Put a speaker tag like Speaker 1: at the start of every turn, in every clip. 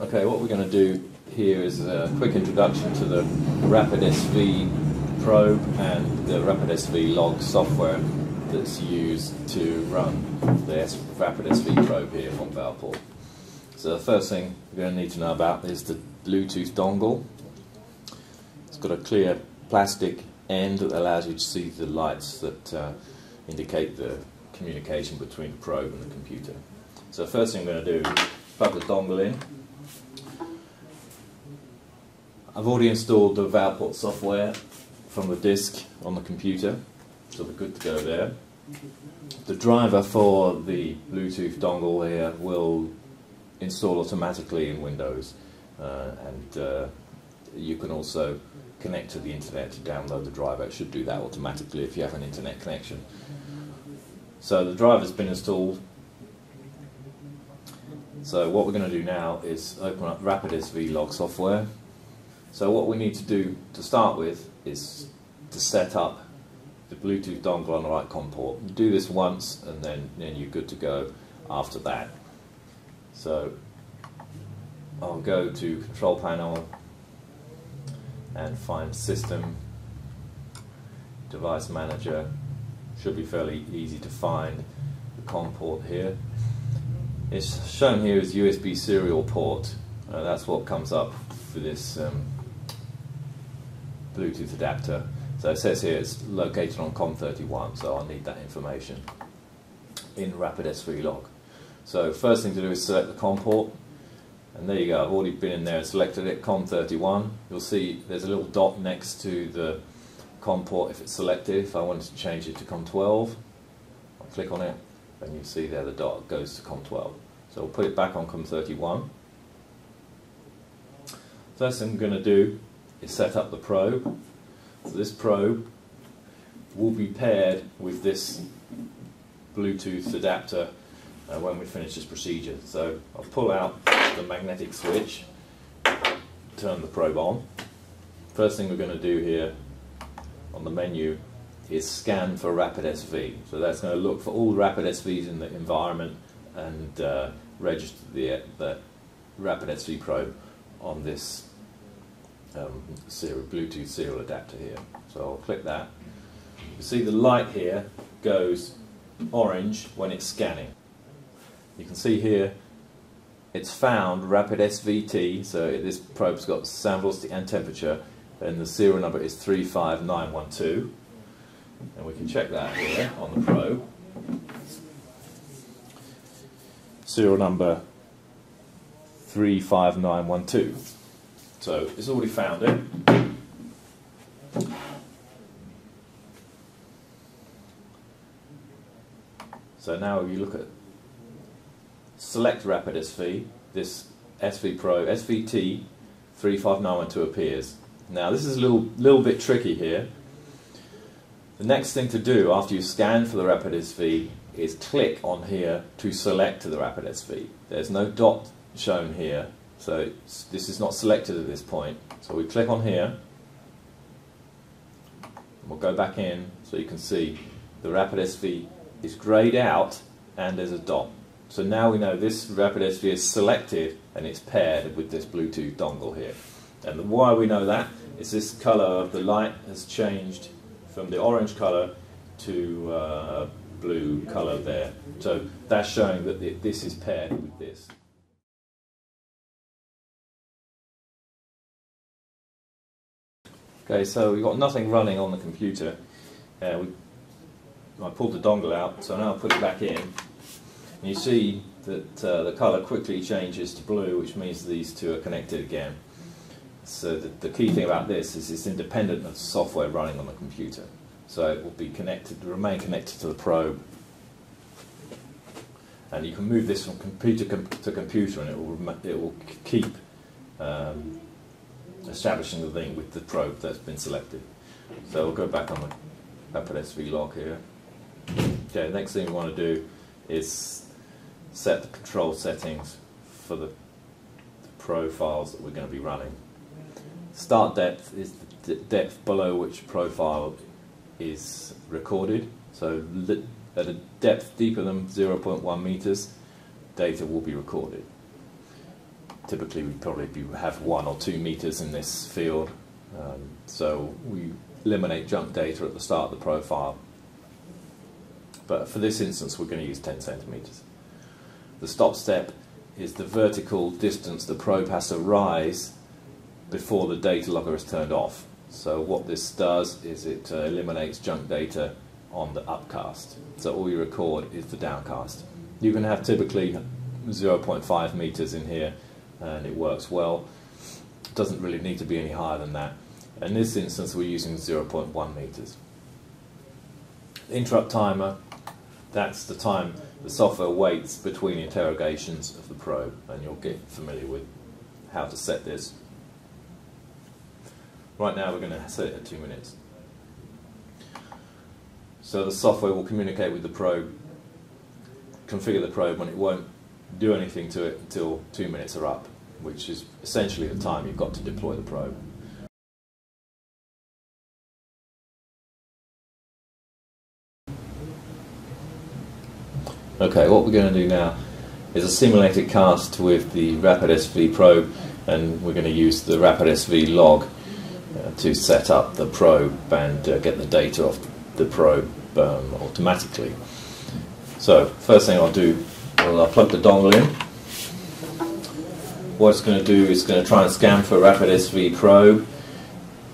Speaker 1: Okay, what we're going to do here is a quick introduction to the RapidSV probe and the RapidSV log software that's used to run the RapidSV probe here from Valeport. So the first thing we're going to need to know about is the Bluetooth dongle. It's got a clear plastic end that allows you to see the lights that uh, indicate the communication between the probe and the computer. So the first thing I'm going to do is plug the dongle in I've already installed the Valeport software from the disk on the computer, so we're good to go there. The driver for the Bluetooth dongle here will install automatically in Windows, uh, and uh, you can also connect to the internet to download the driver. It should do that automatically if you have an internet connection. So the driver's been installed. So what we're going to do now is open up RapidSV log software. So what we need to do to start with is to set up the Bluetooth dongle on the right COM port. Do this once and then, then you're good to go after that. So I'll go to control panel and find system device manager should be fairly easy to find the COM port here it's shown here as USB serial port uh, that's what comes up for this um, Bluetooth adapter. So it says here it's located on COM31, so I'll need that information in Rapid SV log. So first thing to do is select the COM port, and there you go, I've already been in there and selected it, COM31. You'll see there's a little dot next to the COM port if it's selected. If I wanted to change it to COM12, I'll click on it, and you see there the dot goes to COM12. So we'll put it back on COM31. First thing I'm going to do is set up the probe. So this probe will be paired with this Bluetooth adapter uh, when we finish this procedure. So I'll pull out the magnetic switch, turn the probe on. First thing we're going to do here on the menu is scan for rapid SV. So that's going to look for all rapid SVs in the environment and uh, register the, the rapid SV probe on this um, serial, Bluetooth serial adapter here. So I'll click that. You see the light here goes orange when it's scanning. You can see here it's found rapid SVT, so this probe's got sound velocity and temperature, and the serial number is 35912. And we can check that here on the probe. Serial number 35912. So it's already found it. So now if you look at select rapid SV, this SV Pro, SVT 35912 appears. Now this is a little, little bit tricky here. The next thing to do after you scan for the rapid SV is click on here to select the rapid SV. There's no dot shown here so this is not selected at this point. So we click on here. We'll go back in so you can see the Rapid SV is greyed out and there's a dot. So now we know this Rapid SV is selected and it's paired with this Bluetooth dongle here. And why we know that is this colour of the light has changed from the orange colour to uh, blue colour there. So that's showing that this is paired with this. Okay, so we've got nothing running on the computer. Uh, we, I pulled the dongle out, so now I'll put it back in. And you see that uh, the colour quickly changes to blue, which means these two are connected again. So the, the, key thing about this is it's independent of software running on the computer. So it will be connected, remain connected to the probe. And you can move this from computer com to computer and it will, it will keep um, establishing the link with the probe that's been selected. So we'll go back on the Rapid SV log here. Okay, next thing we want to do is set the control settings for the, the profiles that we're going to be running. Start depth is the depth below which profile is recorded. So at a depth deeper than 0.1 meters, data will be recorded. Typically we'd probably be, have one or two meters in this field. Um, so we eliminate junk data at the start of the profile. But for this instance, we're going to use 10 centimeters. The stop step is the vertical distance the probe has to rise before the data logger is turned off. So what this does is it uh, eliminates junk data on the upcast. So all you record is the downcast. You can have typically 0.5 meters in here and it works well. It doesn't really need to be any higher than that. In this instance we're using 0.1 meters. interrupt timer, that's the time the software waits between interrogations of the probe and you'll get familiar with how to set this. Right now we're going to set it at 2 minutes. So the software will communicate with the probe, configure the probe when it won't do anything to it until 2 minutes are up, which is essentially the time you've got to deploy the probe. Okay, what we're going to do now is a simulated cast with the RapidSV probe and we're going to use the RapidSV log uh, to set up the probe and uh, get the data off the probe um, automatically. So first thing I'll do, I'll plug the dongle in. What it's going to do is going to try and scan for RapidSV probe,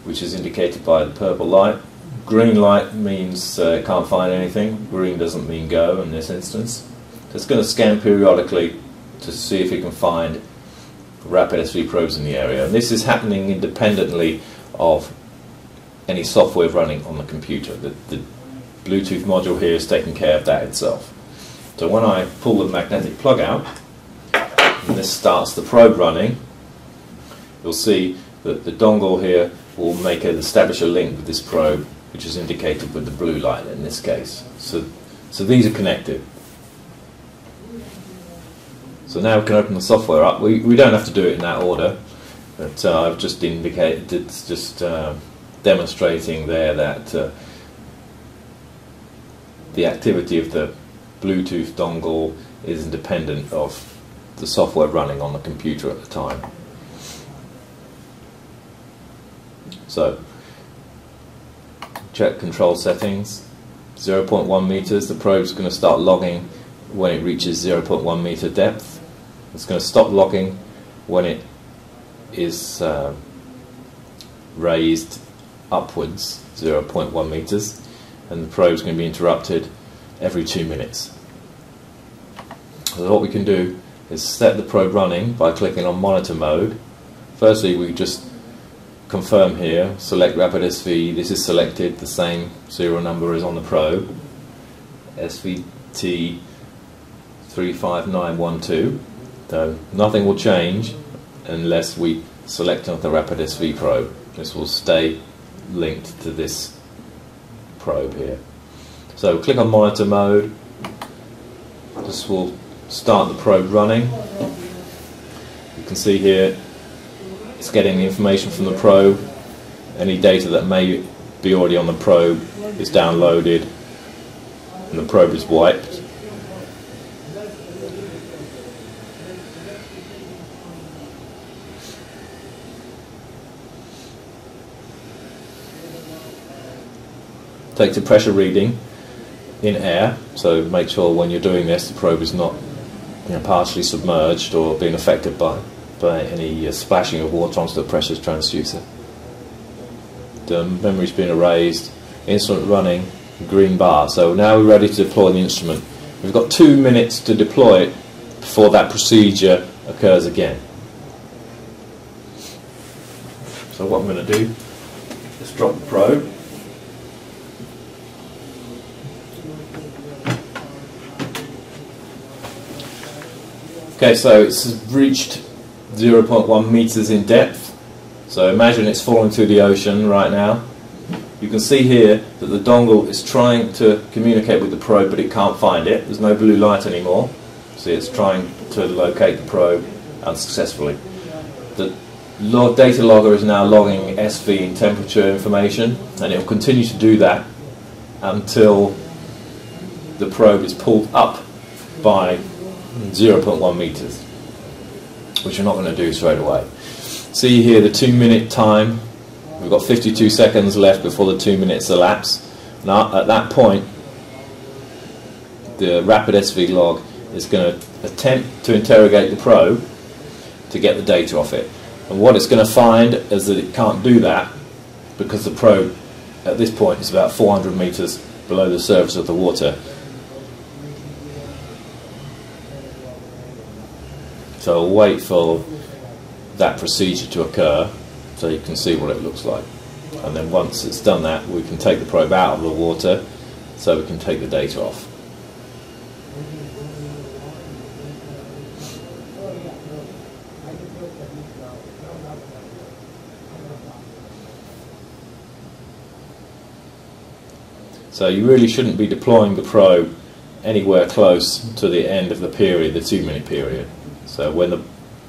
Speaker 1: which is indicated by the purple light. Green light means uh, can't find anything. Green doesn't mean go in this instance. So it's going to scan periodically to see if it can find RapidSV probes in the area. And this is happening independently of any software running on the computer. The, the Bluetooth module here is taking care of that itself. So when I pull the magnetic plug out, and this starts the probe running, you'll see that the dongle here will make establish a link with this probe which is indicated with the blue light in this case. So, so these are connected. So now we can open the software up. We, we don't have to do it in that order, but uh, I've just indicated, it's just uh, demonstrating there that uh, the activity of the Bluetooth dongle is independent of the software running on the computer at the time. So check control settings, 0.1 meters, the probe's going to start logging when it reaches 0.1 meter depth. It's going to stop logging when it is uh, raised upwards 0.1 meters and the probe is going to be interrupted every two minutes. So what we can do is set the probe running by clicking on monitor mode. Firstly we just confirm here, select rapid SV, this is selected, the same serial number as on the probe, SVT 35912, so nothing will change unless we select on the rapid SV probe. This will stay linked to this probe here. So click on monitor mode, this will start the probe running. You can see here it's getting the information from the probe. Any data that may be already on the probe is downloaded and the probe is wiped. Takes a pressure reading in air, so make sure when you're doing this the probe is not you know, partially submerged or being affected by by any uh, splashing of water onto the pressure transducer. The memory's been erased, instrument running, green bar. So now we're ready to deploy the instrument. We've got two minutes to deploy it before that procedure occurs again. So what I'm going to do is drop the probe. Okay, so it's reached 0.1 meters in depth. So imagine it's falling through the ocean right now. You can see here that the dongle is trying to communicate with the probe, but it can't find it. There's no blue light anymore. See, it's trying to locate the probe unsuccessfully. The log data logger is now logging SV and temperature information, and it will continue to do that until the probe is pulled up by 0.1 meters. which we're not going to do straight away. See here the two minute time. We've got 52 seconds left before the two minutes elapse. Now at that point, the rapid SV log is going to attempt to interrogate the probe to get the data off it. And what it's going to find is that it can't do that because the probe at this point is about 400 meters below the surface of the water. So I'll wait for that procedure to occur so you can see what it looks like. And then once it's done that, we can take the probe out of the water so we can take the data off. So you really shouldn't be deploying the probe anywhere close to the end of the period, the two minute period. So when the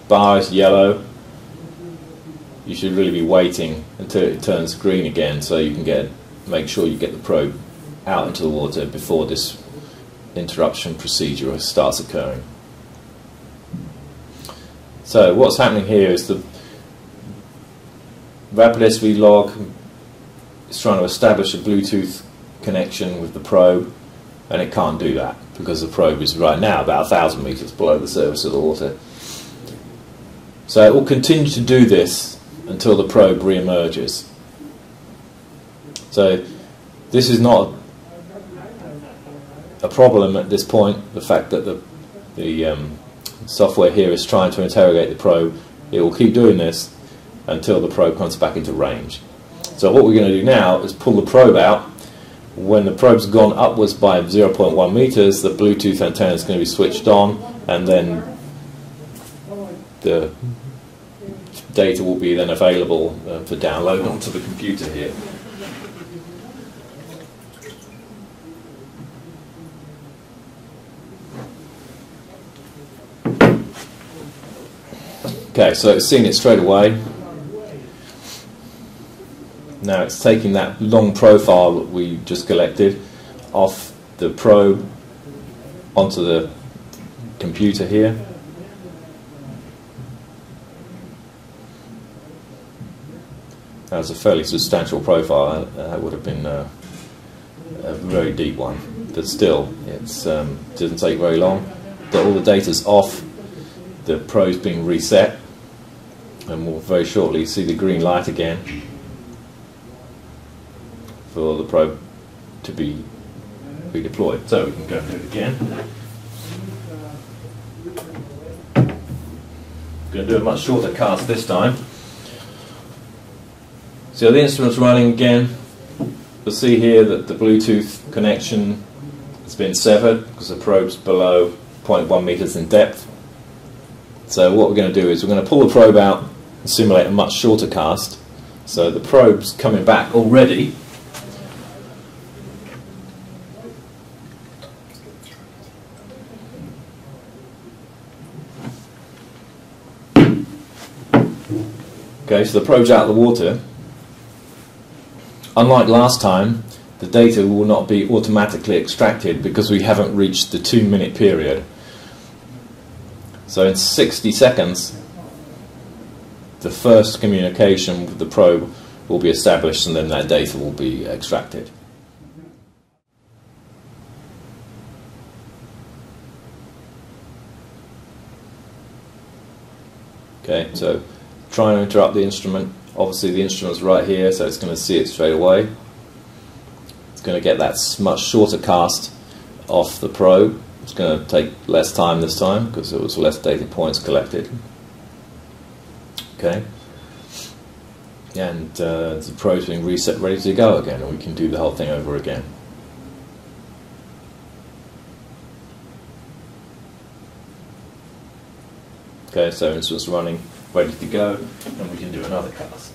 Speaker 1: bar is yellow, you should really be waiting until it turns green again so you can get make sure you get the probe out into the water before this interruption procedure starts occurring. So what's happening here is the Rapid SV log is trying to establish a Bluetooth connection with the probe, and it can't do that because the probe is right now about a thousand meters below the surface of the water. So it will continue to do this until the probe re-emerges. So this is not a problem at this point. The fact that the the um, software here is trying to interrogate the probe, it will keep doing this until the probe comes back into range. So what we're going to do now is pull the probe out when the probe's gone upwards by 0.1 meters, the Bluetooth antenna is going to be switched on, and then the data will be then available uh, for download onto the computer here. Okay, so it's seen it straight away. Now it's taking that long profile that we just collected off the probe onto the computer here. That was a fairly substantial profile. That would have been a, a very deep one, but still, it um, didn't take very long. All the data's off. The probe's being reset, and we'll very shortly see the green light again for the probe to be redeployed. So we can go do it again. Going to do a much shorter cast this time. So the instrument's running again. You'll see here that the Bluetooth connection has been severed because the probe's below 0.1 meters in depth. So what we're going to do is we're going to pull the probe out and simulate a much shorter cast. So the probe's coming back already Okay, the probe's out of the water. Unlike last time, the data will not be automatically extracted because we haven't reached the two minute period. So in 60 seconds, the first communication with the probe will be established and then that data will be extracted. Okay, so trying to interrupt the instrument. Obviously the instrument's right here, so it's going to see it straight away. It's going to get that much shorter cast off the probe. It's going to take less time this time because there was less data points collected. Okay. And uh, the probe's being reset, ready to go again, and we can do the whole thing over again. Okay, so instrument's running ready to go, and we can do another cast.